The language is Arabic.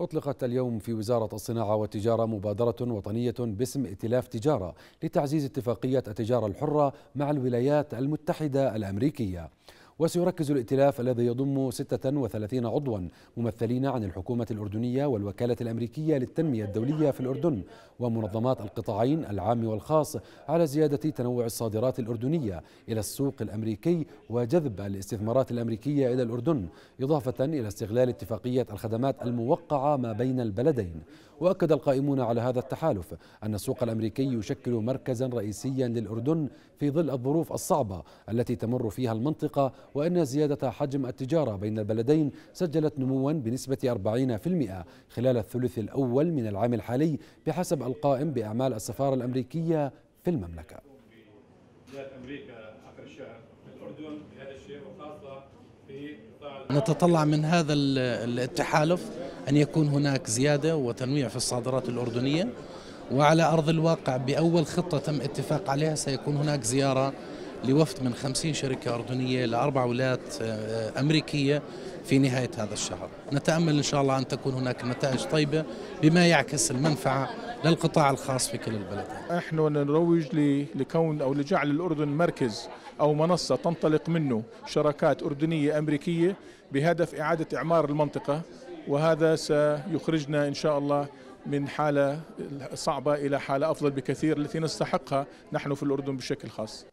أطلقت اليوم في وزارة الصناعة والتجارة مبادرة وطنية باسم ائتلاف تجارة لتعزيز اتفاقية التجارة الحرة مع الولايات المتحدة الأمريكية. وسيركز الائتلاف الذي يضم 36 عضوا ممثلين عن الحكومة الأردنية والوكالة الأمريكية للتنمية الدولية في الأردن ومنظمات القطاعين العام والخاص على زيادة تنوع الصادرات الأردنية إلى السوق الأمريكي وجذب الاستثمارات الأمريكية إلى الأردن إضافة إلى استغلال اتفاقية الخدمات الموقعة ما بين البلدين. وأكد القائمون على هذا التحالف أن السوق الأمريكي يشكل مركزا رئيسيا للأردن في ظل الظروف الصعبة التي تمر فيها المنطقة وأن زيادة حجم التجارة بين البلدين سجلت نموا بنسبة 40% خلال الثلث الأول من العام الحالي بحسب القائم بأعمال السفارة الأمريكية في المملكة. نتطلع من هذا التحالف أن يكون هناك زيادة وتنويع في الصادرات الأردنية وعلى أرض الواقع بأول خطة تم اتفاق عليها سيكون هناك زيارة لوفد من 50 شركة أردنية لأربع ولايات آه، أمريكية في نهاية هذا الشهر. نتأمل إن شاء الله أن تكون هناك نتائج طيبة بما يعكس المنفعة للقطاع الخاص في كل البلد. نحن نروج لكون أو لجعل الأردن مركز أو منصة تنطلق منه شراكات أردنية أمريكية بهدف إعادة إعمار المنطقة وهذا سيخرجنا إن شاء الله من حالة صعبة إلى حالة أفضل بكثير التي نستحقها نحن في الأردن بشكل خاص.